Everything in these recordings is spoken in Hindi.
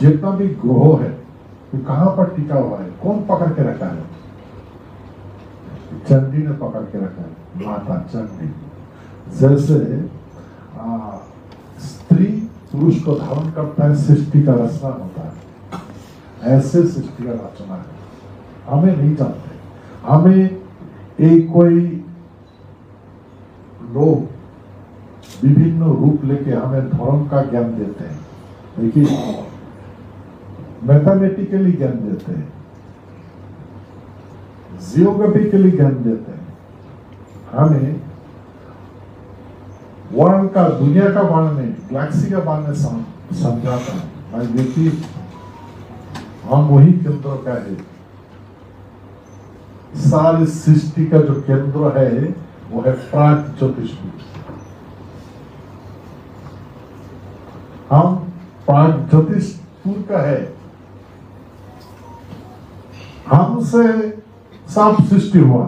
जितना भी ग्रह है वो कहाँ पर टिका हुआ है? कौन पकड़ के रखा है? चंडी ने पकड़ के रखा है। माता चंडी। जैसे आ, स्त्री पुरुष को धारण करता है सृष्टि का रचना होता है। ऐसे सृष्टि का रचना है। हमें नहीं जानते। हमें एक कोई लोग विभिन्न रूप लेके हमें धर्म का ज्ञान देते हैं। देखिए मैथमेटिकली ज्ञान देते हैं। जियोग्राफिकली ज्ञान देते हैं। हमें वर्ल्ड का, दुनिया का बारे में गैलेक्सी का बारे में समझाता है। देखिए हम वही केंद्र का है। सारी सृष्टि का जो केंद्र है, वो है प्राग ज्योतिषपुर। हम प्राग ज्योतिषपुर का है। हमसे सब सृष्टि हुआ।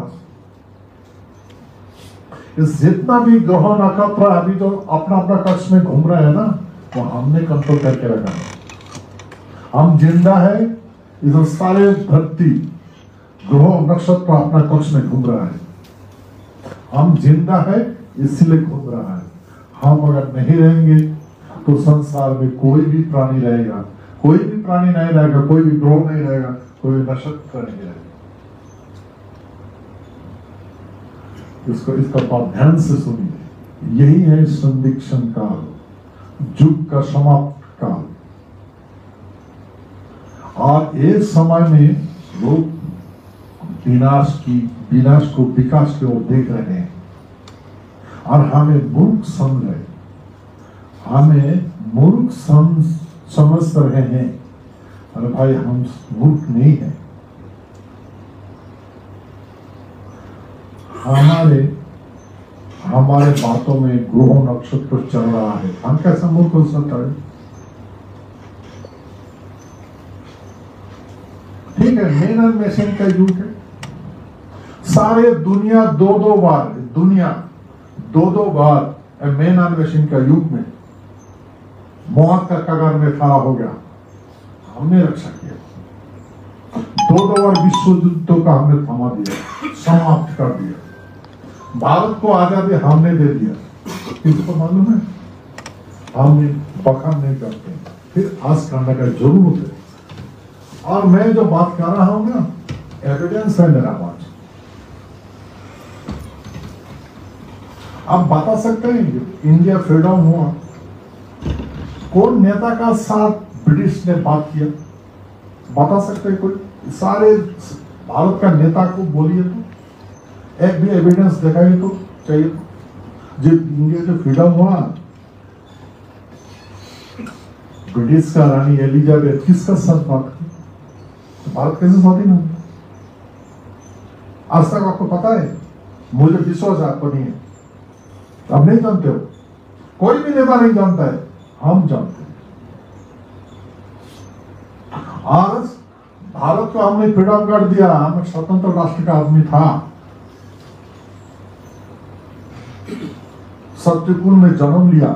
इस जितना भी ग्रह नक्षत्र अभी जो अपना अपना कक्ष में घूम रहे हैं ना, वो हमने कंट्रोल करके रखा है। हम ज़िंदा है, इधर सारे धरती ग्रह नक्षत्र अपना कक्ष में घूम रहा है। हम ज़िंदा है, इसलिए घूम रहा है। हम अगर नहीं रहेंगे तो संसार में कोई भी प्राणी रहेगा। कोई भी प्राणी नहीं रहेगा, कोई भी ग्रह नहीं रहेगा। नक्षत्र नहीं रहेगा इसको इसका बात ध्यान से सुनिए यही है संदिक्षण काल युग का समाप्त काल और एक समय में लोग विनाश की विनाश को विकास की ओर देख रहे हैं और हमें मूर्ख समझ रहे हमें मूर्ख सम, समझ रहे हैं अरे भाई, हम मूर्ख नहीं है। हमारे हमारे बातों में ग्रह नक्षत्र चल रहा है। हम कैसे मूर्ख हो सकता है? ठीक है मेन एंड मशीन का युग है। सारे दुनिया दो दो बार, दुनिया दो दो बार मेन एंड मशीन का युग में। मौत का कगार में खड़ा हो गया। हमने रक्षा किया दो दो बार विश्व युद्धों का हमने थमा दिया, समाप्त कर दिया। भारत को आज़ादी हमने दे दिया। किसको मालूम है? हम बखान नहीं करते। फिर आज करने का ज़रूरत है। और मैं जो बात कर रहा हूँ ना एविडेंस है मेरा पास आप बता सकते हैं इंडिया फ्रीडम हुआ। कौन नेता का साथ ब्रिटिश ने बात किया। बता सकते हैं कोई? सारे भारत का नेता को बोलिए तो। एक भी एविडेंस दिखाइए तो चाहिए तो। इंडिया जो फ्रीडम हुआ, ब्रिटिश का रानी एलिजाबेथ किसका साथ बात की? तो भारत कैसे स्वाधीन हो आज तक आपको पता है, मुझे विश्वास आपको नहीं है। आप नहीं जानते हो। कोई भी नेता नहीं जानता है, हम जानते आज भारत को हमने फ्रीडम कर दिया हम एक स्वतंत्र राष्ट्र का आदमी था। सत्यकुल में जन्म लिया।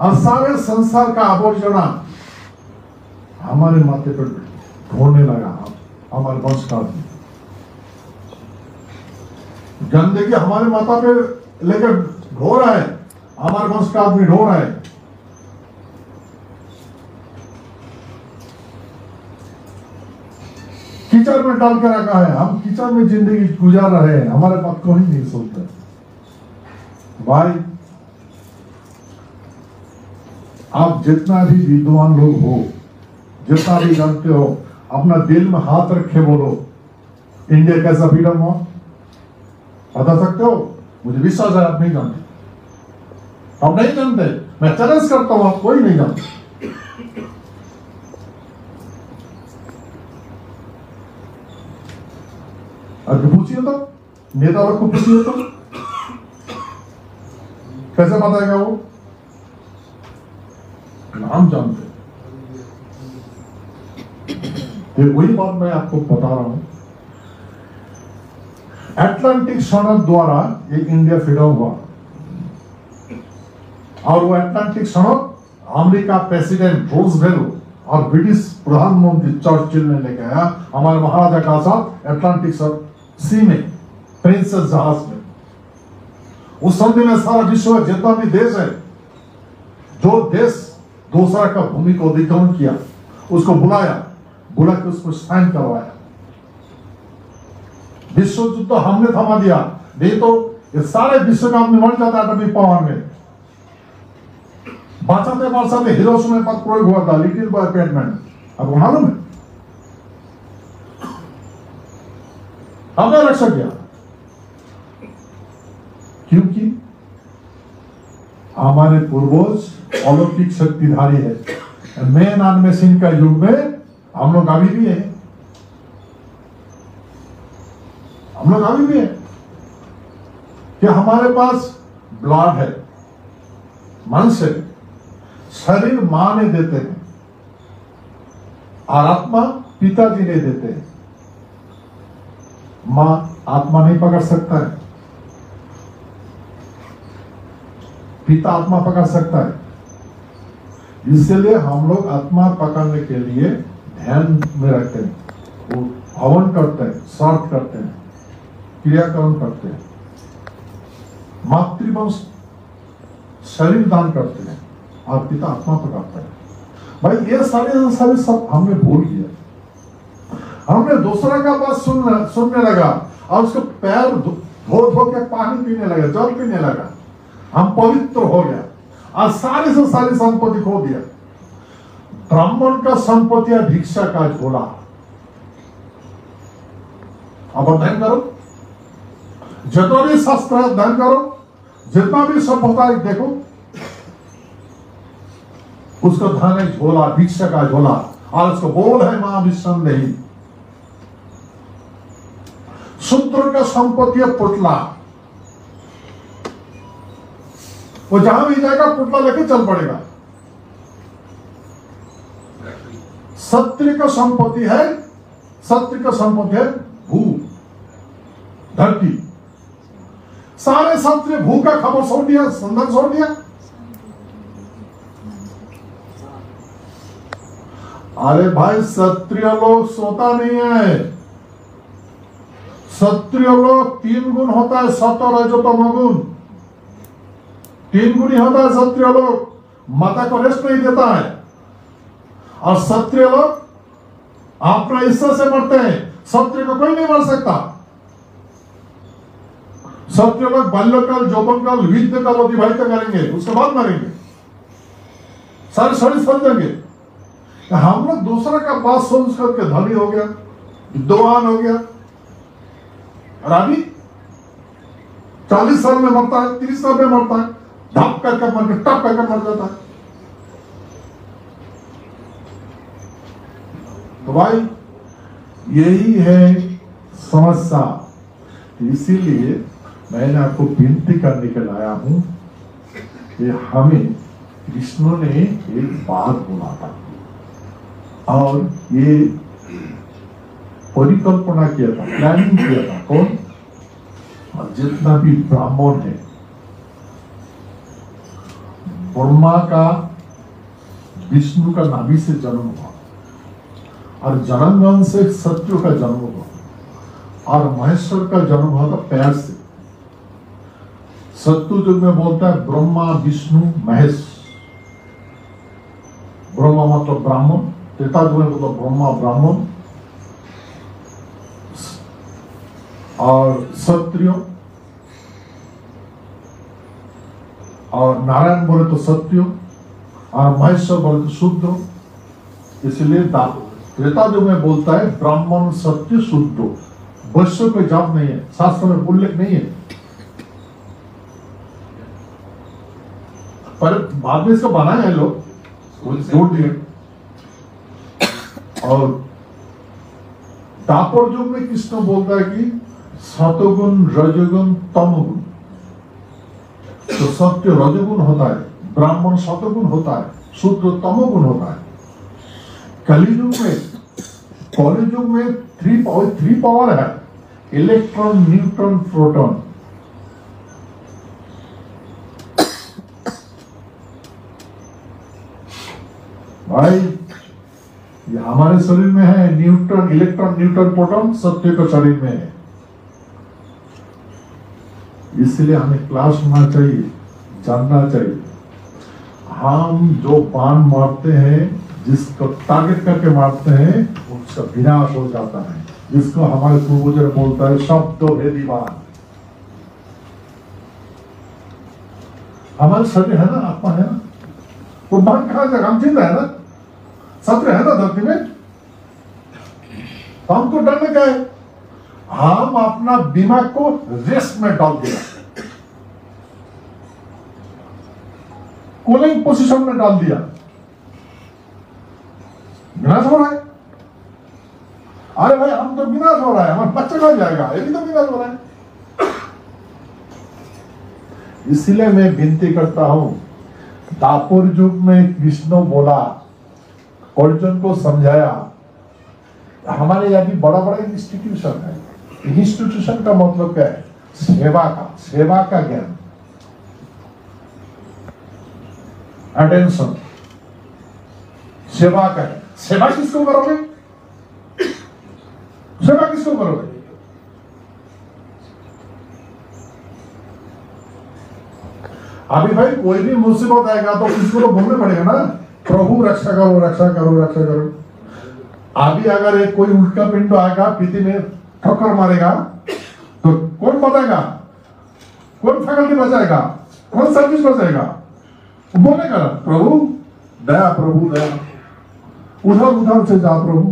और सारे संसार का आवर्जना हमारे माथे पर ढोने लगा, हमारे वंश का आदमी। गंदगी हमारे माथा पे लेकर ढो रहा है, हमारे वंश का आदमी ढो रहा है। कीचड़ में डाल के रखा है। हम कीचड़ में ज़िंदगी गुजार रहे हैं। हमारे बात को ही नहीं सुनते। भाई, आप जितना भी विद्वान लोग हो, जितना भी जानते हो, अपना दिल में हाथ रखे बोलो। इंडिया कैसा फ्रीडम हो बता सकते हो? मुझे विश्वास है, आप नहीं जानते। आप नहीं जानते। मैं चैलेंज करता हूँ, आप कोई नहीं जानते। अब पूछिए तो। नेता को पूछिए तो। कैसे बताएगा वो? नाम जानते फिर वही बात मैं आपको बता रहा हूँ। एटलांटिक सनद द्वारा ये इंडिया फ्रीडम हुआ। और वो एटलांटिक सनद अमेरिका प्रेसिडेंट रूजवेल्ट और ब्रिटिश प्रधानमंत्री चर्चिल ने लेके आया। हमारे महाराजा का साथ अटलांटिक सी में प्रिंसेस जहाज़ में उस संधि में सारा विश्व में जितना भी देश है जो देश दूसरा का भूमि को अधिग्रहण किया उसको बुलाया बुला के उसको साइन करवाया विश्व युद्ध तो हमने थमा दिया नहीं तो ये सारे विश्व का आदमी मर जाता एटॉमिक पावर में बचाते बचाते हिरोशिमा पर प्रयोग हुआ था लिटिल बॉय पेटमैन आपको मालूम है हमने रक्षा किया क्योंकि हमारे पूर्वज ओलंपिक शक्तिधारी है। मैन ऑन मशीन का युग में हम लोग अभी भी है। हम लोग अभी भी है। कि हमारे पास ब्लड है मन से शरीर माँ ने देते हैं, और आत्मा पिताजी ने देते हैं। माँ आत्मा नहीं पकड़ सकता है। पिता आत्मा पकड़ सकता है। इसलिए हम लोग आत्मा पकड़ने के लिए ध्यान में रखते हैं। वो हवन करते हैं सर्त करते हैं क्रियाकरण करते हैं। मातृवंश शरीर दान करते हैं। और पिता आत्मा पकड़ता है। भाई, ये सारे सारे सब हमने भूल किया हमने दूसरा का बात सुनना, सुनने लगा और उसके पैर धो धो के पानी पीने लगा, जल पीने लगा। हम पवित्र हो गया और सारे से सारी संपत्ति खो दिया। ब्राह्मण का संपत्ति या भिक्षा का झोला अब अध्ययन करो। जितना भी शास्त्र अध्ययन करो, जितना भी सभ्यता देखो। उसका धन है झोला भिक्षा का झोला और उसको बोल है माँ विसंदेही शूद्र का संपत्ति है पुतला। वो जहाँ भी जाएगा, पुतला लेके चल पड़ेगा। सत्य का संपत्ति है, सत्य का संपत्ति है भू, धरती। सारे सत्य भू का खबर छोड़ दिया, संदर्भ छोड़ दिया। अरे भाई सत्रिय लोग सोता नहीं है। सत्रिय लोग तीन गुण होता है सत और रजतम गुण तीन गुणी होता है सत्रिय लोग माता को रेस्ट नहीं देता है और सत्रिय लोग अपना हिस्सा से मरते हैं सत्य को कोई नहीं मर सकता। सत्य लोग बाल्यकाल जौबनकाल विद्य काल अतिबाहित करेंगे उसके बाद मरेंगे। सारे शरीर फल देंगे। हम लोग दूसरा का बात सुन करके धनी हो गया विद्वान हो गया। और अभी चालीस साल में मरता है, तीस साल में मरता है धप करके मर के टप करके मर जाता है। तो भाई, यही है समस्या। इसीलिए मैंने आपको विनती करने के लाया हूँ कि हमें विष्णु ने एक बात बोला था। और ये परिकल्पना किया था प्लानिंग किया था। कौन? और जितना भी ब्राह्मण है, ब्रह्मा का, विष्णु का नाभि से जन्म हुआ। और जननगण से सत्यु का जन्म हुआ। और महेश्वर का जन्म हुआ था पैर से। सत्य जो में बोलता है, ब्रह्मा, विष्णु, महेश। ब्रह्मा मतलब ब्राह्मण त्रेता युग में मतलब ब्रह्मा ब्राह्मण। और सत्रिय और नारायण बोले तो सत्य और महेश्वर बोले तो शुद्ध इसलिए त्रेता युग में बोलता है ब्राह्मण सत्य शुद्ध वैश्य पे जाप नहीं है शास्त्र में उल्लेख नहीं है। पर बाद में इसको बनाए हैं लोग। जोड़ दिए और दापर युग में कृष्ण बोलता है कि सतगुण रजगुण तमगुण तो सत्य रजगुण होता है ब्राह्मण सतगुण होता है शुद्ध तमोगुण होता है कलियुग में कलियुग में थ्री पावर थ्री पावर है इलेक्ट्रॉन न्यूट्रॉन प्रोटॉन भाई ये हमारे शरीर में है न्यूट्रॉन इलेक्ट्रॉन न्यूट्रॉन प्रोटॉन सत्य के शरीर में है इसलिए हमें क्लास होना चाहिए, जानना चाहिए। हम जो बाण मारते हैं, जिसको टारगेट करके मारते हैं उसका विनाश हो जाता है। जिसको हमारे पूर्वज बोलता है, शब्द भेदी बाण। हमारे शरीर है ना, आत्मा है ना? वो बाण कहा जाएगा? हम चिंता है ना? सत्र है ना धरती में? हमको डरने क्या है? हम अपना दिमाग को रेस्ट में डाल दिया कूलिंग पोजीशन में डाल दिया। विनाश हो रहा है। अरे भाई, हम तो विनाश हो रहा है, हमारे बच्चा कहा जाएगा? ये भी तो विनाश हो रहा है। इसलिए मैं विनती करता हूँ, दापुर युग में विष्णु बोला, अर्जुन को समझाया, हमारे यहाँ भी बड़ा बड़ा इंस्टीट्यूशन है। इंस्टीट्यूशन का मतलब क्या है? सेवा का। सेवा का ज्ञान। अटेंशन सेवा का। सेवा किसको करोगे सेवा किसको करोगे अभी भाई कोई भी मुसीबत आएगा तो किसको तो बोलना पड़ेगा ना। प्रभु, रक्षा करो रक्षा करो रक्षा करो। अभी अगर एक कोई उल्टा पिंड आएगा पीती में ठोकर मारेगा तो कौन बताएगा? कौन फैकल्टी बचाएगा? कौन सर्विस बचाएगा? बोलेगा, प्रभु, दया प्रभु, दया उधर उधर से जा प्रभु।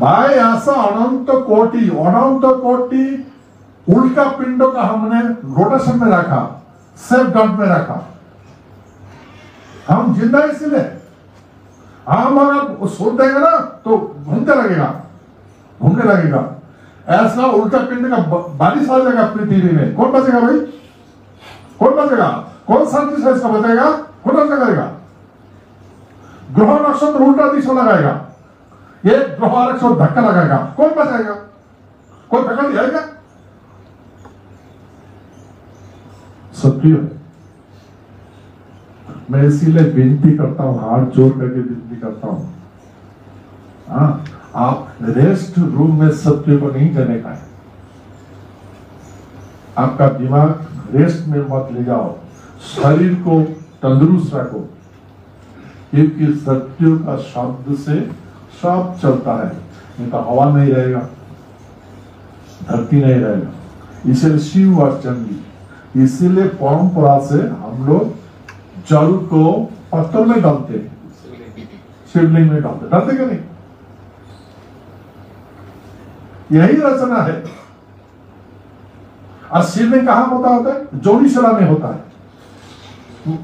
भाई, ऐसा अनंत कोटि अनंत कोटि उल्टा पिंडों का हमने रोटेशन में रखा सेफ़ गार्ड में रखा। हम ज़िंदा इसलिए हम अगर सुन देंगे ना तो घूमते लगेगा। घूमने लगेगा। ऐसा उल्टा पिंड का बारिश आ जाएगा पृथ्वी में। कौन बचेगा भाई? कौन बचेगा? कौन शांति से इसका बचेगा कौन रक्षा करेगा? ग्रह नक्षत्र उल्टा दिशा लगाएगा। ये ग्रह नक्षत्र धक्का लगाएगा। कौन बचाएगा? कोई फैकल्टी आएगा सक्रिय। है मैं इसीलिए विनती करता हूँ, हाथ जोड़ करके विनती करता हूँ। हाँ आप रेस्ट रूम में सत्य को नहीं जाने का है आपका दिमाग रेस्ट में मत ले जाओ। शरीर को, तंदुरुस्त रखो। क्योंकि सत्य का शब्द से सब चलता है। नहीं तो हवा नहीं रहेगा, धरती नहीं रहेगा। इसलिए शिव और चंडी इसीलिए परंपरा से हम लोग जल को पत्थर में डालते शिवलिंग में डालते डालते क्या नहीं यही रचना है और शिवलिंग कहाँ होता होता है जोड़ीशला में होता है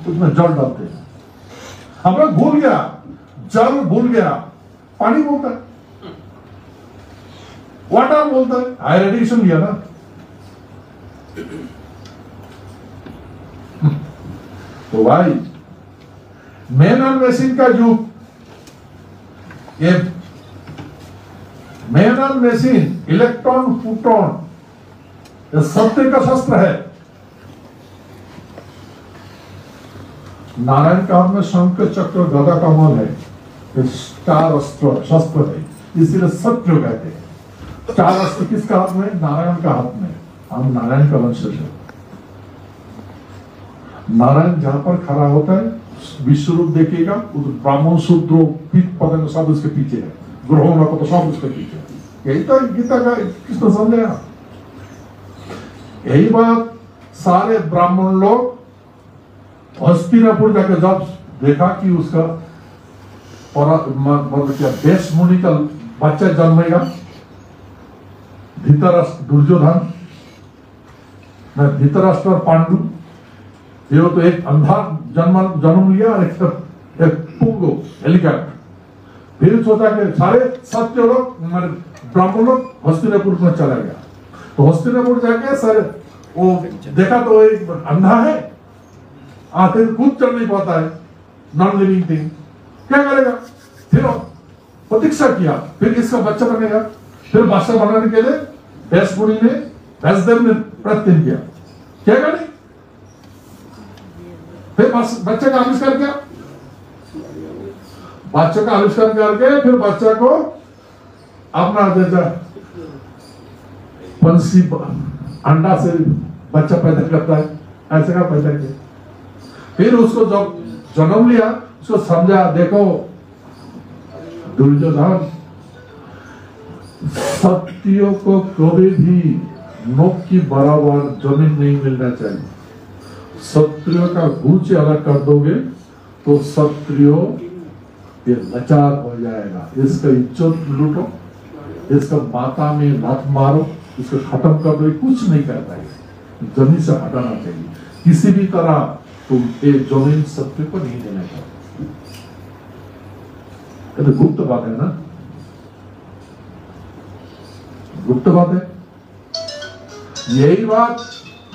उसमें जल डालते हैं हम लोग भूल गया जल भूल गया पानी बोलता है वाटर बोलता है हायर एडिशन लिया ना मैन और मशीन का युग। ये मैन और मशीन इलेक्ट्रॉन प्रोटॉन ये सत्य का शस्त्र है। नारायण काल में शंख, चक्र, गदा कमल है। चार अस्त्र, शस्त्र है। इसीलिए सत्य कहते हैं। चार अस्त्र किसका हाथ में? नारायण का हाथ में। हम नारायण का वंशज है। नारायण जहाँ पर खड़ा होता है विश्व रूप देखेगा ब्राह्मण शूद्र पीठ पतंग सब उसके पीछे है। ग्रहों में तो सब उसके पीछे यही तो गीता का कृष्ण समझेगा यही बात सारे ब्राह्मण लोग हस्तिनापुर जाकर जब देखा कि उसका म- मतलब क्या देश मुनि का बच्चा जन्मेगा, धृतराष्ट्र दुर्योधन धृतराष्ट्र और पांडु। ये तो एक अंधा जन्म जन्म लिया और एक एक हेलीकॉप्टर। फिर सोचा कि सारे सत्य लोग माने ब्राह्मण लोग हस्तिनापुर में चला गया। तो हस्तिनापुर जाके सर, वो देखा तो एक अंधा है। आते खुद चल नहीं पाता है। नॉन लिविंग थिंग क्या करेगा? फिर प्रतीक्षा किया। फिर इसका बच्चा बनेगा? फिर बच्चा बनाने के लिए भैंस मुनि ने भैंसदेव ने प्रयत्न किया। क्या करें? फिर बच्चे का आविष्कार किया? बच्चों का आविष्कार करके फिर बच्चा को अपना जैसा पंछी अंडा से बच्चा पैदा करता है, ऐसे का पैदा किया। फिर उसको जब जन्म लिया, उसको समझा, देखो, दुर्योधन, सत्यों को कभी भी नोक की बराबर ज़मीन नहीं मिलना चाहिए। सत्रियों का गुच अलग कर दोगे तो सत्रियों ये लाचार हो जाएगा। इसका इज़्ज़त लूटो, इसका माता में लात मारो, इसको खत्म कर दो कुछ नहीं कर पाएगा ज़मीन से हटाना चाहिए। किसी भी तरह तुम ये ज़मीन सत्य को नहीं देना चाहिए तो गुप्त बात है ना? गुप्त बात है? यही बात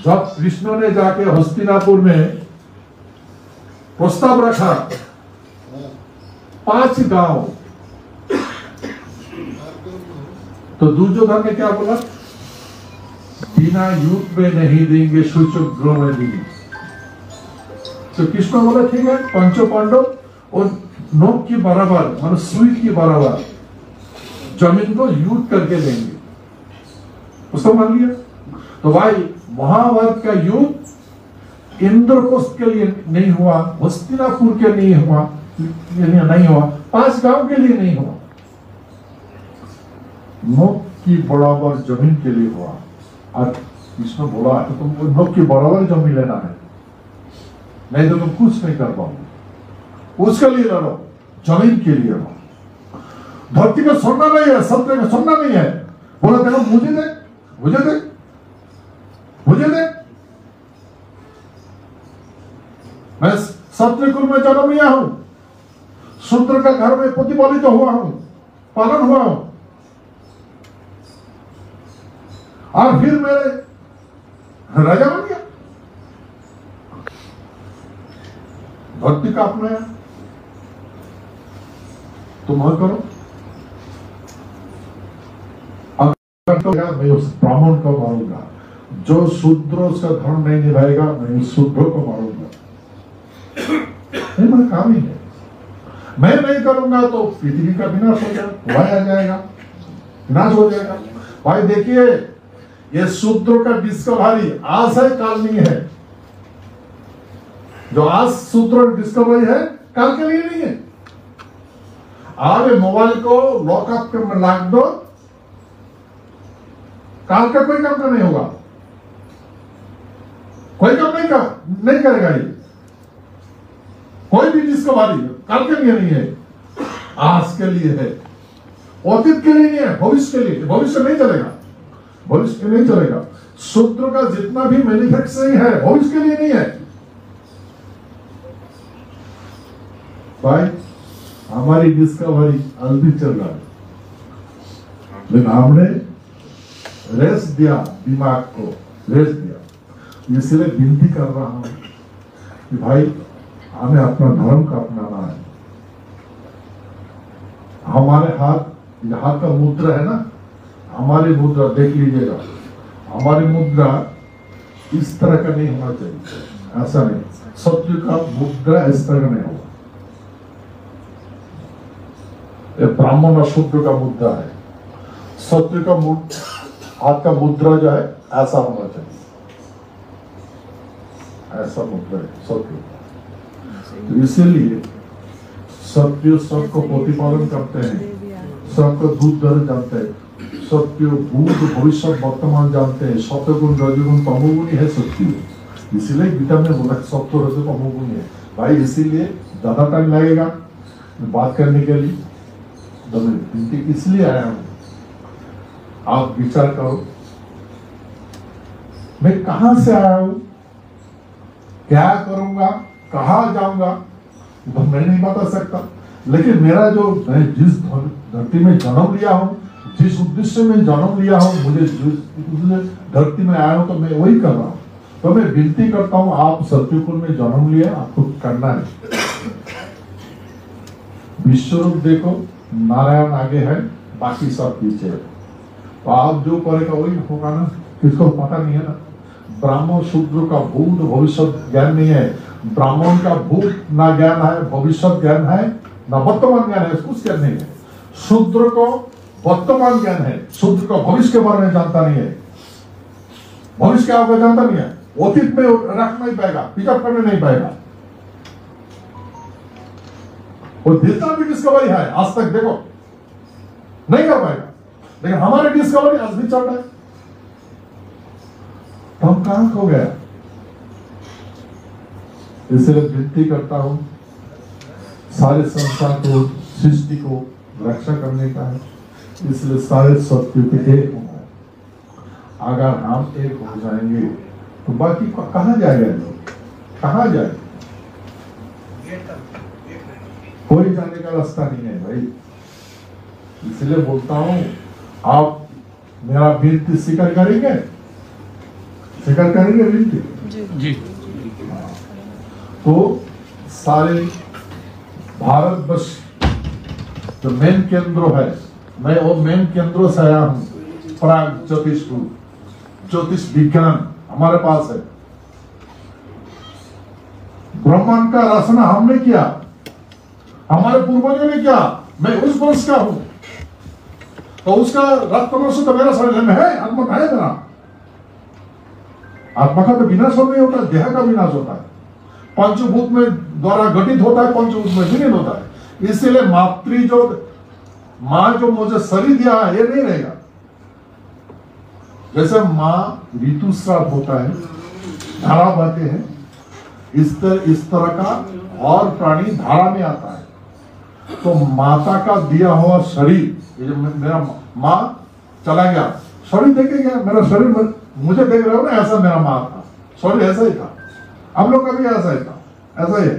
जब कृष्ण ने जाके हस्तिनापुर में प्रस्ताव रखा, पाँच गाँव। तो दुर्योधन ने क्या बोला? बिना युद्ध में नहीं देंगे, सूचक ग्रह में देंगे। तो कृष्ण बोला, ठीक है पंचो पांडव और नोक की बराबर, मान सुई की बराबर, ज़मीन को युद्ध करके देंगे। उसको मान लिया? तो भाई महाभारत का युद्ध इंद्रकोश के लिए नहीं हुआ, हस्तिनापुर के लिए हुआ, नहीं हुआ पाँच गाँव के लिए नहीं हुआ। नोक की बराबर ज़मीन के लिए हुआ। और कृष्ण बोला तो तुमको नोक की बराबर ज़मीन लेना है। नहीं तो तुम कुछ नहीं कर पाओगे। उसके लिए लड़ो, ज़मीन के लिए लड़ो। धरती को सोना नहीं है, सत्य को सुनना नहीं है। बोला देखो मुझे दे मुझे दे। मुझे दे मैं सत्य कुल में जन्म लिया हूँ। शूद्र का घर में प्रतिपालित हुआ हूँ। पालन हुआ हूँ। और फिर मेरे राजा बन गया। भक्ति का अपनाया तुम करो। अगर तो मैं उस ब्राह्मण को मारूँगा। जो शूद्र उसका धर्म नहीं निभाएगा मैं उस शूद्र को मारूँगा। ये मेरा काम ही है। मैं नहीं करूँगा तो पृथ्वी का विनाश हो जाएगा वह आ जाएगा, विनाश हो जाएगा। भाई, देखिए, ये शूद्र का डिस्कवरी आज है, काल नहीं है। जो आज सूत्र डिस्कवरी है, कल के लिए नहीं है। आप मोबाइल को लॉकअप में लाग दो, काल का कोई काम का नहीं होगा। कोई काम नहीं कर नहीं करेगा ये कोई भी डिस्कवरी कल के लिए नहीं है, आज के लिए है। अतीत के लिए नहीं है, भविष्य के लिए भविष्य नहीं चलेगा। भविष्य के नहीं चलेगा। सूत्र का जितना भी मैन्युफैक्चरिंग है, भविष्य के लिए नहीं है। भाई, हमारी डिस्कवरी भी चल रहा है। लेकिन हमने रेस्ट दिया, दिमाग को। रेस्ट दिया। इसलिए विनती कर रहा हूँ कि भाई, हमें अपना धर्म का अपनाना है। हमारे हाथ, ये हाथ का मुद्रा है ना? हमारी मुद्रा, देख लीजिएगा। हमारी मुद्रा इस तरह का नहीं होना चाहिए। ऐसा नहीं। सत्य का मुद्रा इस तरह का नहीं होगा। ब्राह्मण और शूद्र का मुद्रा है। सत्य का हाथ का मुद्रा जो है, ऐसा होना चाहिए। ऐसा मुद्रा है सत्य। तो इसीलिए सत्य सबको प्रतिपालन करते हैं। सबको दूध दर जानते हैं। सत्य भूत भविष्य वर्तमान जानते हैं। सत्य गुण रजगुण तमोगुण है सत्य। इसीलिए गीता में बोला सत्य रज तमोगुण है। भाई इसीलिए ज़्यादा टाइम लगेगा बात करने के लिए। इसलिए आया हूँ। आप विचार करो। मैं कहाँ से आया हूँ? क्या करूँगा? कहा जाऊँगा? तो मैं नहीं बता सकता। लेकिन मेरा जो, मैं जिस धरती में जन्म लिया हूँ, जिस उद्देश्य में जन्म लिया हूँ, मुझे जिस धरती में आया हूँ तो मैं वही कर रहा हूँ। तो मैं विनती करता हूँ, आप सत्यकुल में जन्म लिया, आपको करना है। विश्व रूप देखो, नारायण आगे है, बाकी सब पीछे है। तो आप जो करेगा वही होगा ना? किसको पता नहीं है ना? ब्राह्मण शूद्र का भूत भविष्य ज्ञान नहीं है। ब्राह्मण का भूत ना ज्ञान है भविष्य ज्ञान है, ना वर्तमान ज्ञान है कुछ ज्ञान नहीं है। शूद्र को वर्तमान ज्ञान है, शूद्र को भविष्य के बारे में जानता नहीं है। भविष्य क्या होगा जानता नहीं है। अतीत में रख नहीं पाएगा, पिकअप करने नहीं पाएगा। वो जितना भी डिस्कवरी है, आज तक देखो, नहीं कर पाएगा। लेकिन हमारे डिस्कवरी आज भी चल रहा है। हम कहाँ खो गया? इसलिए विनती करता हूँ, सारे संसार को, सृष्टि को रक्षा करने का है, इसलिए सारे सत्य के एक होना अगर हम एक हो जाएँगे। तो बाकी कहा जाएगा लोग? कहा जाए कोई जाने का रास्ता नहीं है भाई। इसलिए बोलता हूँ, आप मेरा विनती स्वीकार करेंगे? स्वीकार करेंगे विनती जी। तो सारे भारतवर्ष जो मेन केंद्र है मैं वो मेन केंद्र से आया हूँ प्राग ज्योतिष को ज्योतिष विज्ञान हमारे पास है। ब्रह्मांड का रचना हमने किया हमारे पूर्वजों ने किया मैं उस वंश का हूँ। तो उसका रक्त वंश तो मेरा शरीर में है आत्मा है मेरा। आत्मा का तो विनाश नहीं होता देह का विनाश होता। है पंचभूत में द्वारा गठित होता है पंचभूत में विलीन होता। है इसलिए मातृ जो, माँ जो मुझे शरीर दिया है, ये नहीं रहेगा। जैसे माँ ऋतुस्राव होता है, धारा बहते हैं, इस तरह इस तरह का और प्राणी धारा में आता है। तो माता का दिया हुआ शरीर, ये मेरा माँ चला गया, शरीर देखे गया मेरा शरीर मुझे देख रहे हो ना, ऐसा मेरा माँ था। सॉरी ऐसा ही था। हम लोग का भी ऐसा ही था। ऐसा ही है।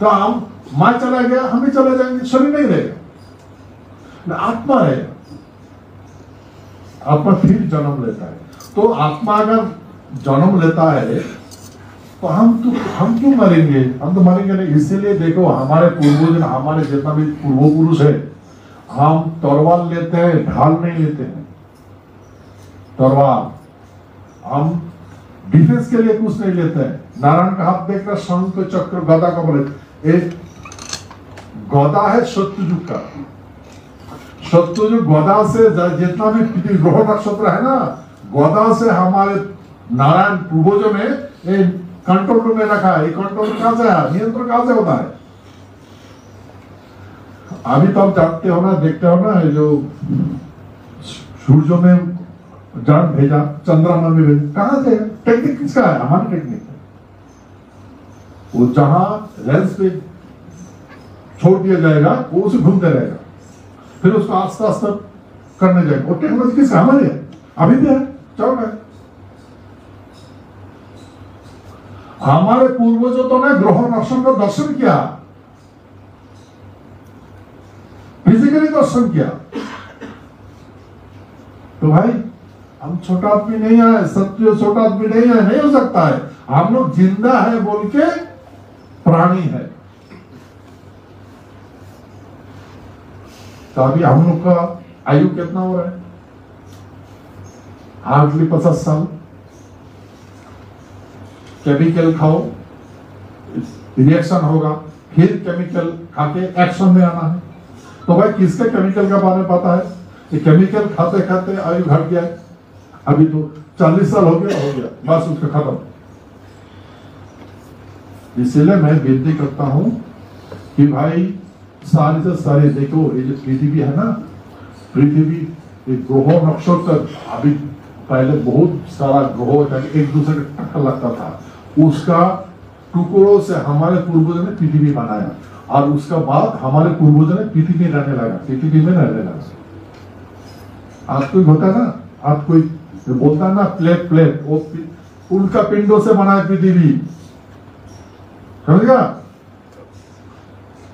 तो हम, माँ चला गया, हम भी चले जाएँगे, शरीर नहीं रहेगा। ना, आत्मा रहेगा आत्मा फिर जन्म लेता है। तो आत्मा अगर जन्म लेता है तो हम तो हम क्यों मरेंगे। हम तो मरेंगे नहीं। इसीलिए देखो, हमारे पूर्वज हमारे जितना भी पूर्व पुरुष है, हम तलवार लेते हैं, ढाल नहीं लेते हैं। तलवार हम डिफेंस के लिए कुछ नहीं लेते हैं। नारायण का हाथ देखकर शंख चक्र, गदा का बोले। एक गदा है शत्रुजुग का। शत्रुजुग गदा से जितना भी पृथ्वी ग्रह नक्षत्र है ना, गदा से हमारे नारायण पूर्वजों ने कंट्रोल रूम में रखा है। ये कंट्रोल कहाँ से है नियंत्रण कहाँ से होता है? अभी तो आप जानते हो ना, देखते हो ना जो सूर्य में जान भेजा, चंद्रमा में भेजा। कहाँ से? टेक्निक किसका है? हमारी टेक्निक है। वो जहाँ रेंस पे छोड़ दिया जाएगा, वो उसे घूमते रहेगा। फिर उसको आस्ते आस्ते करने जाएगा। वो टेक्नोलॉजी किसका? हमारी है। अभी भी है। चल रहा हमारे पूर्वजों तो ने ग्रह नक्षत्र का दर्शन किया। फिजिकली दर्शन किया। तो भाई हम छोटा आदमी नहीं है सत्य छोटा आदमी नहीं है, नहीं हो सकता है। हम लोग ज़िंदा है बोल के प्राणी है। तो अभी हम लोग का आयु कितना हो रहा है? हार्डली पचास साल। केमिकल खाओ, रिएक्शन होगा। फिर केमिकल खा के एक्शन में आना है। तो भाई किसके केमिकल का बारे में पता है? ये केमिकल खाते खाते आयु घट गया है। अभी तो चालीस साल हो गया हो गया। बस उसका खत्म। इसलिए मैं विनती करता हूँ कि भाई, सारे से सारे देखो, ये जो पृथ्वी है ना, पृथ्वी ग्रह नक्षत्र, अभी पहले बहुत सारा ग्रह एक दूसरे का टक्कर लगता था। उसका टुकड़ों से हमारे पूर्वजों ने पृथ्वी बनाया और उसका बाद हमारे पूर्वजों ने पृथ्वी रहने लगा। पृथ्वी में रहने लगा। आज कोई होता ना? आज कोई बोलता ना प्लेट प्लेट वो उनका पिंडों से बना है पृथ्वी। समझ? गया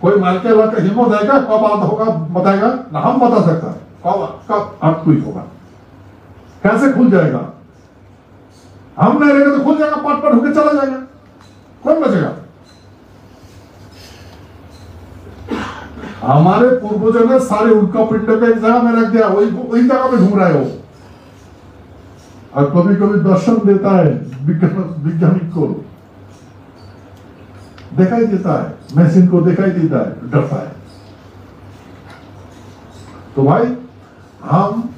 कोई मार के लाकर हिम्मत आएगा कब आद होगा, बताएगा? ना, हम बता सकता। कब कब अब होगा। कैसे खुल जाएगा? हम नहीं रहेंगे तो खुल जाएगा, पाट पाट होकर चला जाएगा। कौन बचेगा? हमारे पूर्वजों ने सारे उनका पिंड को एक जगह में रख दिया, वही वही जगह में घूम रहे हो। और कभी कभी दर्शन देता है विज्ञान- वैज्ञानिक को दिखाई देता है मशीन को दिखाई देता है डरता है तो भाई हम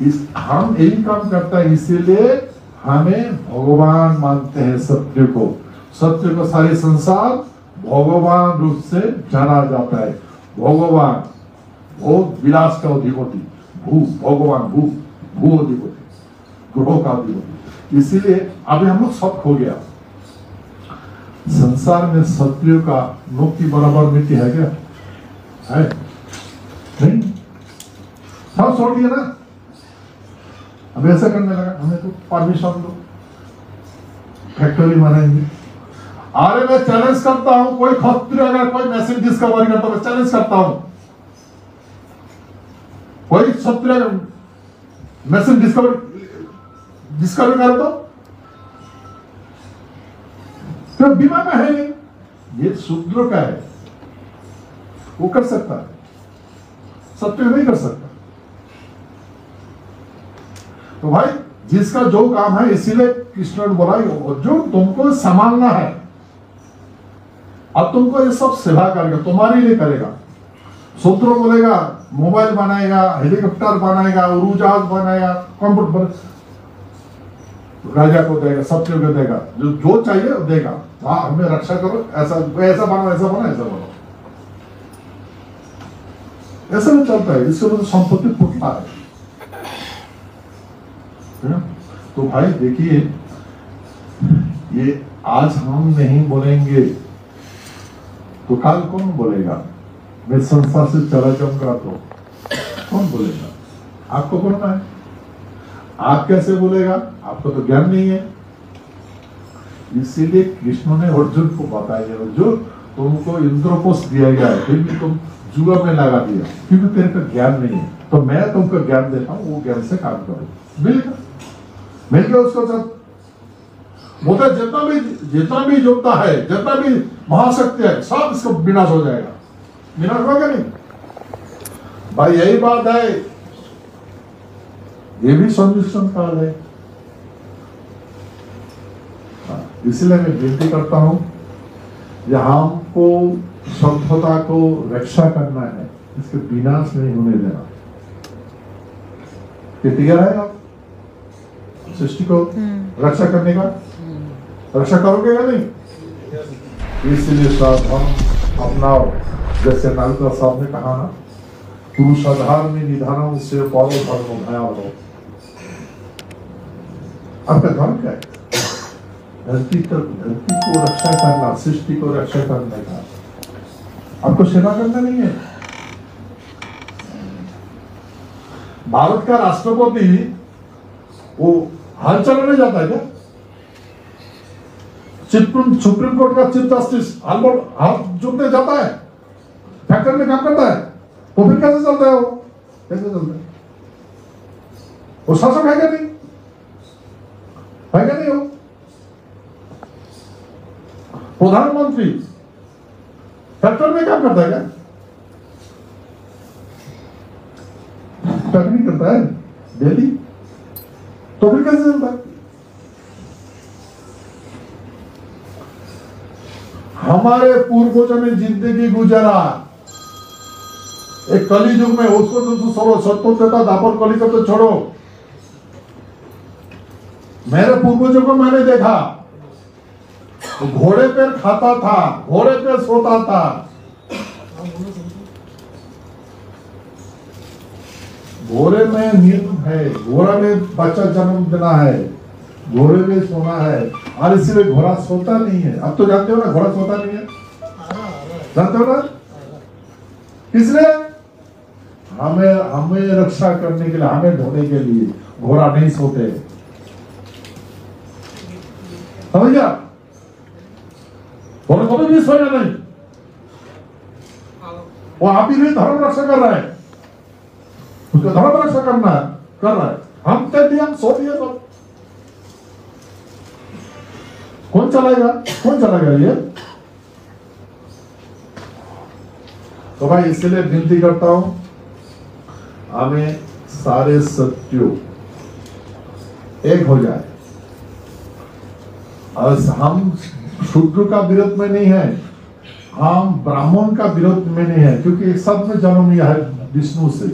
इस हम यही काम करता है इसीलिए हमें भगवान मानते हैं सत्य को सत्य को सारे संसार भगवान रूप से जाना जाता है भगवान भोग विलास का अधिपति भू भगवान भू भू अधिपति का अधिपति इसीलिए अभी हम लोग सब खो गया। संसार में सत्रियों का मुक्ति बराबर मिट्टी है क्या? है? नहीं? सब छोड़ दिया ना? अब ऐसा करने लगा, हमें तो परमिशन दो। फैक्ट्री बनाएँगे। अरे मैं चैलेंज करता हूँ, कोई खत्री अगर कोई मैसेज डिस्कवरी करता मैं चैलेंज करता हूँ। कोई क्षत्रिय मैसेज डिस्कवरी डिस्कवरी कर दो तो बीमा का है? ये शूद्र का है। वो कर सकता है। सत्य नहीं कर सकता। तो भाई, जिसका जो काम है, इसीलिए कृष्ण ने बोला जो तुमको संभालना है। अब तुमको ये सब सेवा करेगा, तुम्हारे लिए करेगा। सूत्र बोलेगा, मोबाइल बनाएगा, हेलीकॉप्टर बनाएगा, उड़ू जहाज़ बनाएगा कंप्यूटर राजा को देगा सत्य को देगा। जो जो चाहिए वो देगा। हाँ हमें रक्षा करो, ऐसा ऐसा बनो ऐसा बनो ऐसा बनो। ऐसा नहीं चलता है, इसके बाद संपत्ति फुटता है? तो भाई देखिए, ये आज हम नहीं बोलेंगे तो कल कौन बोलेगा? मैं संसार से चला जाऊँगा तो कौन बोलेगा? आपको बोलना है। आप कैसे बोलेगा? आपको तो ज्ञान नहीं है। इसीलिए कृष्ण ने अर्जुन को बताया अर्जुन, तुमको इंद्रपोष दिया गया है, फिर तुम जुआ में लगा दिया। क्योंकि तेरे का ज्ञान नहीं है। तो मैं तुमको ज्ञान देता हूँ, वो ज्ञान से काम करो। मिल गया उसको सब। बोलता जितना भी जितना भी जोता है, जितना भी महाशक्ति है, सब इसका विनाश हो जाएगा। विनाश होगा नहीं। भाई, यही बात है। ये भी सॉल्यूशन काल है। हाँ, इसलिए मैं विनती करता हूँ कि हमको सभ्यता को रक्षा करना है इसके विनाश नहीं होने देना। कितनी है आप? सृष्टि को रक्षा करने का? रक्षा करोगे या नहीं? इसलिए सावधान अपनाओ। जैसे नालका साहब ने कहा ना पुरुषाधार में निधान से पारो धर्म भया हो आपका धर्म क्या है धरती तक धरती को रक्षा करना सृष्टि को रक्षा करने का आपको सेवा करना नहीं है भारत का राष्ट्रपति वो हाल चलाने जाता है क्या सुप्रीम सुप्रीम कोर्ट का चीफ जस्टिस हाल हाथ जुटने जाता है फैक्ट्री में काम करता है तो फिर कैसे चलता है वो कैसे चलता है वो शासक है क्या नहीं हो। प्रधानमंत्री फैक्टर में काम करता है क्या? फैक्ट्री करता है दिल्ली तो फिर कैसे चलता है? हमारे पूर्वजों ने ज़िंदगी गुजारा। एक कली युग में उसको तो छोड़ो सत्योता दापर कली को तो छोड़ो। मेरे पूर्वजों को मैंने देखा। घोड़े पे खाता था, घोड़े पे सोता था। घोड़े में नींद है, घोड़ा में बच्चा जन्म देना है, घोड़े में सोना है, और इसीलिए घोड़ा सोता नहीं है। अब तो जानते हो ना, घोड़ा सोता नहीं है? जानते हो ना? इसलिए हमें हमें रक्षा करने के लिए, हमें ढोने के लिए घोड़ा नहीं सोते। समझ घोड़ा कभी भी सोया नहीं। वो आप ही धर्म रक्षा कर रहा है। उसका धर्म रक्षा करना है, कर रहा है। हम कह दिए हम सो दिए सब। कौन चलाएगा? कौन चलाएगा ये? तो भाई, इसलिए विनती करता हूँ, हमें सारे सत्यों एक हो जाए। और हम शूद्र का विरोध में नहीं है, हम ब्राह्मण का विरोध में नहीं है, क्योंकि सब में जन्म लिया है विष्णु से।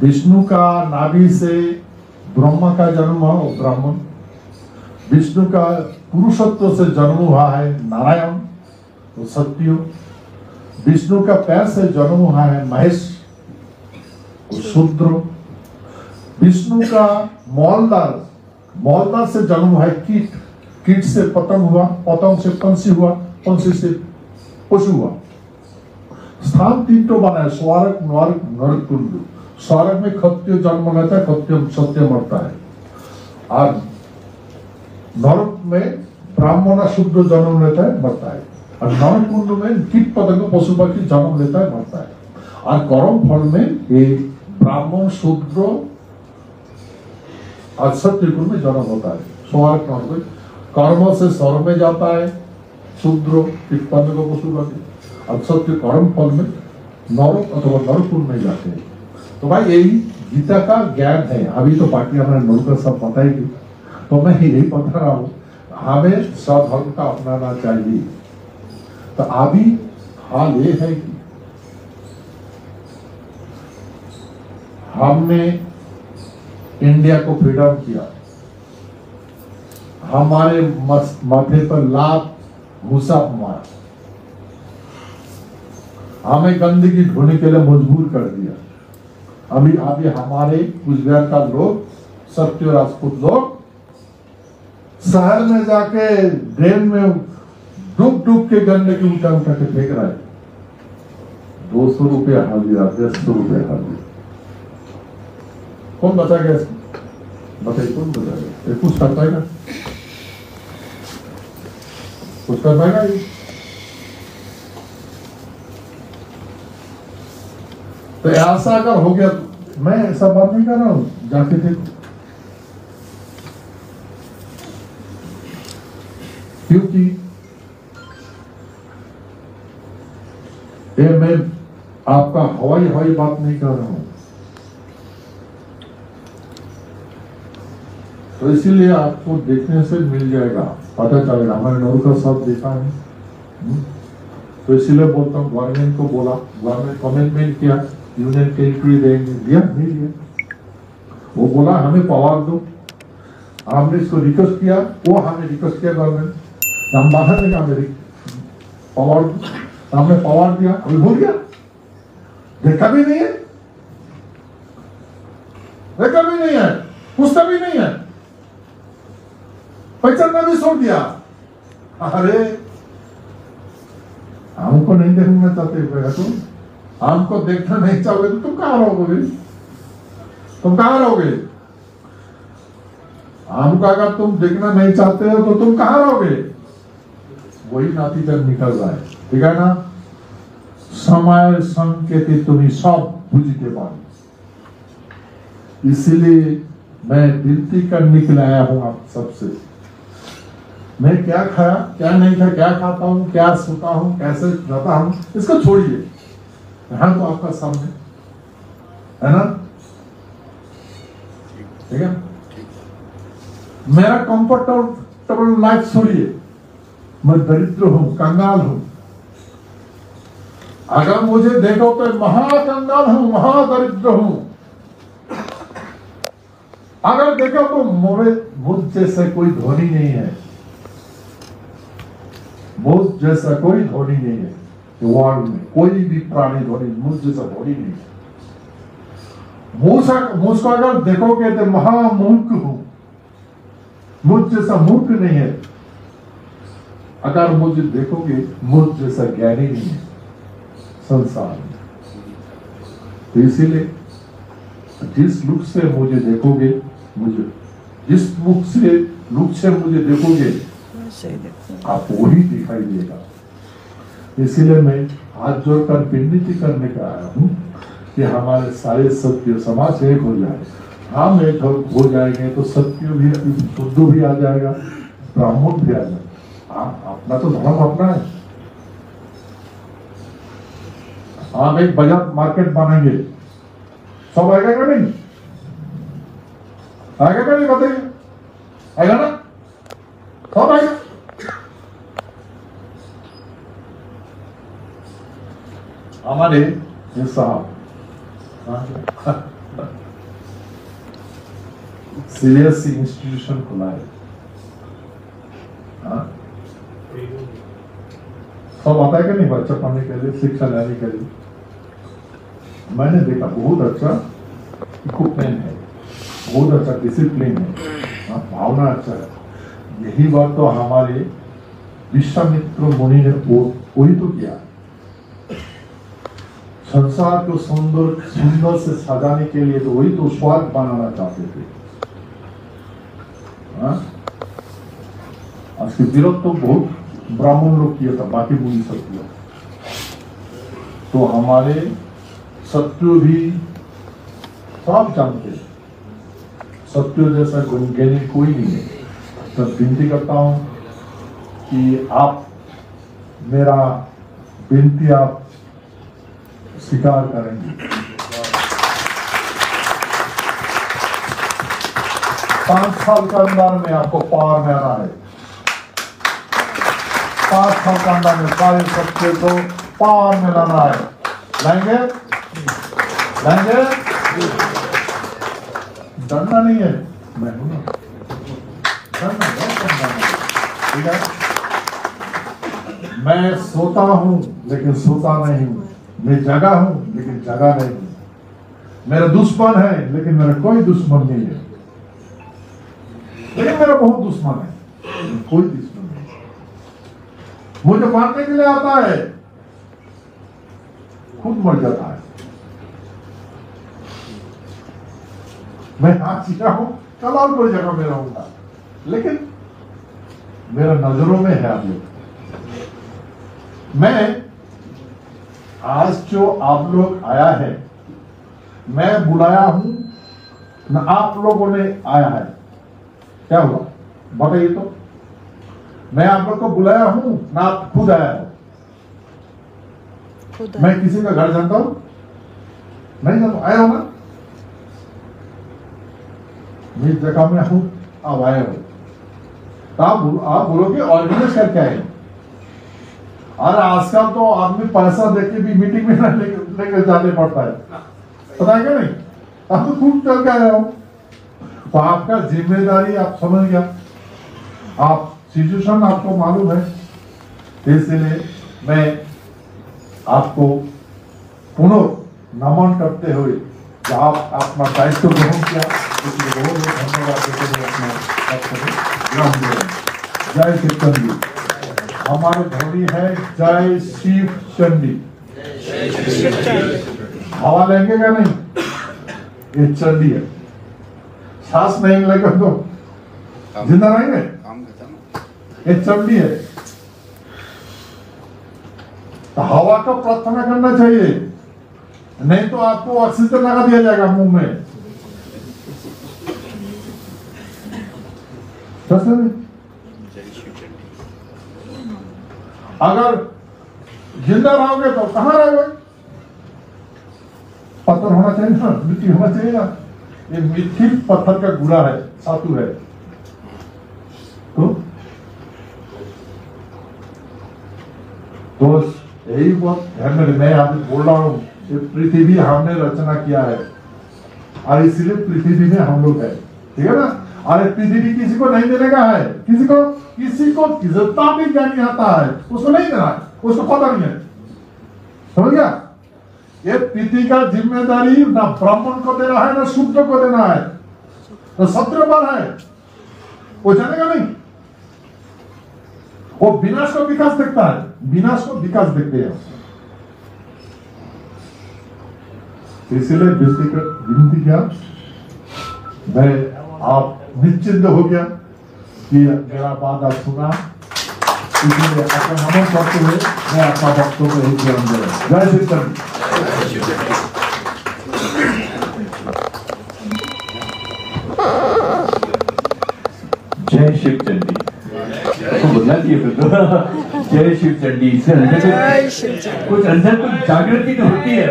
विष्णु का नाभि से ब्रह्मा का जन्म हुआ ब्राह्मण। विष्णु का पुरुषत्व से जन्म हुआ है नारायण, वो सत्य। विष्णु का पैर से जन्म हुआ है महेश शूद्र। विष्णु का मौलदार मौलदार से जन्म हुआ है कीट। कीट से पतंग हुआ, पतंग से पंछी हुआ, पंछी से पशु हुआ। स्थान तीन तो बना है स्वर्ग नर्क नरक कुंड। स्वर्ग में खत्य जन्म लेता है खत्य सत्य मरता है। और नरक में ब्राह्मण शुद्ध जन्म लेता है, मरता है। और नरक कुंड में कीट पतंग, पशु पक्षी जन्म लेता है, मरता है। और कर्म फल में ये ब्राह्मण शूद्र और सत्य कुंड में जन्म होता है। स्वर्ग नरक कर्म से स्वर में जाता है, शूद्र कीट को पशु पक्षी और सत्य कर्म फल में नरक अथवा नरकुल में जाते हैं। तो भाई यही गीता का ज्ञान है। अभी तो बाकी हमारे का सब पता ही तो मैं यही बता रहा हूँ। हमें स्वधर्म का अपनाना चाहिए। तो अभी हाल ये है कि हमने इंडिया को फ्रीडम किया। हमारे माथे पर लाभ घुसा मारा हमें गंदगी ढोने के लिए मजबूर कर दिया। अभी अभी हमारे कुचबिहार का लोग, सत्य राजपूत लोग, शहर में जाके ड्रेन में डूब डूब के गंदगी उठा उठा के फेंक रहा दो सौ रुपये हाजिरा डेढ़ सौ रुपये हाजिरा कौन बचा गया बताइए, कौन बचा गया? कुछ करता है कुछ कर पाएगा ये तो ऐसा अगर हो गया, मैं ऐसा बात नहीं कर रहा हूँ, जाके देखो। क्योंकि ये मैं आपका हवाई हवाई बात नहीं कर रहा हूँ। तो इसीलिए आपको देखने से मिल जाएगा। पता चलेगा हमारे नौका साहब देखा है? तो इसीलिए बोलता हूँ गवर्नमेंट को बोला गवर्नमेंट कमिटमेंट किया यूनियन टेरिटरी देंगे दिया नहीं दिया वो बोला हमें पावर दो हमने इसको रिक्वेस्ट किया वो हमें रिक्वेस्ट किया गवर्नमेंट हम बाहर देंगे हमें पावर हमने पावर दिया अभी भूल गया देखा भी नहीं है देखा भी नहीं है पूछता भी नहीं है पहचानना भी छोड़ दिया अरे हमको नहीं देखना चाहते बेटा तुम हमको देखना नहीं चाहोगे तो तुम कहाँ रहोगे तुम कहाँ रहोगे हमको अगर तुम देखना नहीं चाहते हो तो तुम कहाँ रहोगे वही नातीजा निकल रहा है ठीक है ना समय संकेत तुम्हें सब बुझते पाओ इसीलिए मैं विनती करने के लिए आया हूँ आप सबसे मैं क्या खाया, क्या नहीं खाया क्या खाता हूँ, क्या सोता हूँ, कैसे रहता हूँ, इसको छोड़िए। यहाँ तो आपका सामने। है ना? ठीक है? मेरा कंफर्टेबल लाइफ छोड़िए। मैं दरिद्र हूँ, कंगाल हूँ। अगर मुझे देखो तो महाकंगाल हूँ, महादरिद्र हूँ। अगर देखो तो मुझे मुझ जैसे कोई धोनी नहीं है। मुझ जैसा कोई धोनी नहीं है वर्ल्ड में कोई भी प्राणी धोनी मुझ जैसा धोनी नहीं है। मुझ- मुझको अगर देखोगे तो महामूर्ख हूँ। मुझ जैसा मूर्ख नहीं है। अगर मुझे देखोगे मुझ जैसा ज्ञानी नहीं है। संसार में। तो इसीलिए जिस लुक से मुझे देखोगे, मुझे जिस मुख से लुक से मुझे देखोगे सही देखो आप वही दिखाई देगा। इसीलिए मैं हाथ जोड़कर विनती करने का आया हूँ कि हमारे सारे सत्य समाज एक हो जाए। हम एक हो जाएँगे तो सत्य भी, शुद्ध भी आ जाएगा, ब्राह्मण भी आ जाएगा। अपना तो धर्म अपना है। हम एक बाज़ार मार्केट बनाएँगे। सब आएगा क्या नहीं? आएगा क्या नहीं बताइए? आएगा ना? सब आएगा। हमारे ये साहब सीरियस इंस्टीट्यूशन खुला है हाँ? सब आता है कि नहीं बच्चा पढ़ने के लिए शिक्षा लेने के लिए मैंने देखा बहुत अच्छा इक्विपमेंट है बहुत अच्छा डिसिप्लिन है हाँ, भावना अच्छा है यही बात तो हमारे विश्वामित्र मुनि ने वो वही तो किया संसार को सुंदर सुंदर से सजाने के लिए तो वही तो स्वाद बनाना चाहते थे। हाँ? आज के विरोध तो बहुत ब्राह्मण लोग किया था, बाकी मुनि सब किया। तो हमारे सत्य भी सब जानते सत्य जैसा ज्ञानी कोई नहीं है। तो विनती करता हूँ कि आप, मेरा विनती आप स्वीकार करेंगे पाँच साल के अंदर में आपको पार में आना है। पाँच साल के अंदर में सारे सबके को पार में लाना है। लाएँगे? लाएँगे? डरना नहीं है। मैं है? मैं सोता हूँ, लेकिन सोता नहीं हूँ। मैं जगा हूँ, लेकिन जगा नहीं हूँ। मेरा दुश्मन है, लेकिन मेरा कोई दुश्मन नहीं है। लेकिन मेरा बहुत दुश्मन है कोई दुश्मन नहीं मुझे मारने के लिए आता है, खुद मर जाता है। मैं आज सीखा हूँ, कल और कोई जगह में रहूँगा। लेकिन मेरा नज़रों में है लोग। मैं आज जो आप लोग आया है मैं बुलाया हूँ न आप लोगों ने आया है। क्या हुआ? बताइए तो। मैं आप लोग को बुलाया हूँ ना आप खुद आया हो। मैं किसी का घर जानता हूँ? नहीं जानता आया हो ना जिस जगह में हूँ आप आए हो। आप आप बोलोगे ऑर्गेनाइज करके आए हो। और आजकल तो आदमी पैसा देके भी मीटिंग में लेके लेके जाने पड़ता है। पता है क्या नहीं? आप तो खूब चल के आए हो। तो आपका ज़िम्मेदारी आप समझ गया। आप सिचुएशन आपको मालूम है। इसलिए मैं आपको पुनः नमन करते हुए आप अपना दायित्व ग्रहण किया। इसलिए बहुत बहुत धन्यवाद देते हुए अपना जय शिव चंडी हमारे ध्वनि है जय शिव चंडी। हवा लेंगे क्या नहीं? ये चंडी है। सांस नहीं लेगा तो ज़िंदा रहेंगे ये चंडी है। तो हवा का प्रार्थना करना चाहिए। नहीं तो आपको ऑक्सीजन लगा दिया जाएगा मुँह में कैसे नहीं? जय शिव चंडी अगर ज़िंदा रहोगे तो कहाँ रहोगे? पत्थर होना चाहिए ना, मिट्टी होना चाहिए ना? ये मिट्टी पत्थर का गुड़ा है, सातु है। तो? तो यही बात ध्यान में मैं आज बोल रहा हूँ, ये पृथ्वी हमने रचना किया है। और इसलिए पृथ्वी में हम लोग है। ठीक है ना? ये पृथ्वी किसी को नहीं देने का है। किसी को किसी को जितना भी ज्ञानी आता है। उसको नहीं देना है। उसको पता नहीं है। समझ गया? ये पृथ्वी का ज़िम्मेदारी ना ब्राह्मण को देना है, ना शुद्ध को देना है। तो सत्र पर है। वो जानेगा नहीं। वो विनाश को विकास देखता है। विनाश को विकास देखते हैं। इसीलिए विनती क्या। मैं आप निश्चिंत हो गया कि मेरा बात आप सुना। इसलिए आपका नमन करते हुए मैं आपका वक्तव्य को यही ज्ञान दे रहा जय श्री कृष्ण। जय शिव चंडी। तो बोलना चाहिए फिर तो। जय शिव चंडी। इससे अंदर। कुछ अंदर कुछ जागृति तो होती है।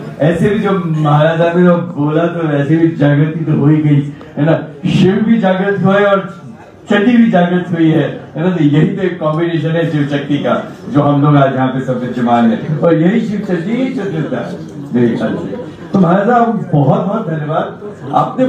ऐस- ऐसे भी जो महाराजा ने बोला तो वैसे भी जागृति तो हो ही गई, है ना? शिव भी जागृत हुए और चंडी भी जागृत हुई है। है ना? तो यही तो एक कॉम्बिनेशन है शिव शक्ति का, जो हम लोग आज यहाँ पे सब विद्यमान है। और यही शिव चंडी ही चतुर्था है। तो महाराज बहुत बहुत धन्यवाद। आपने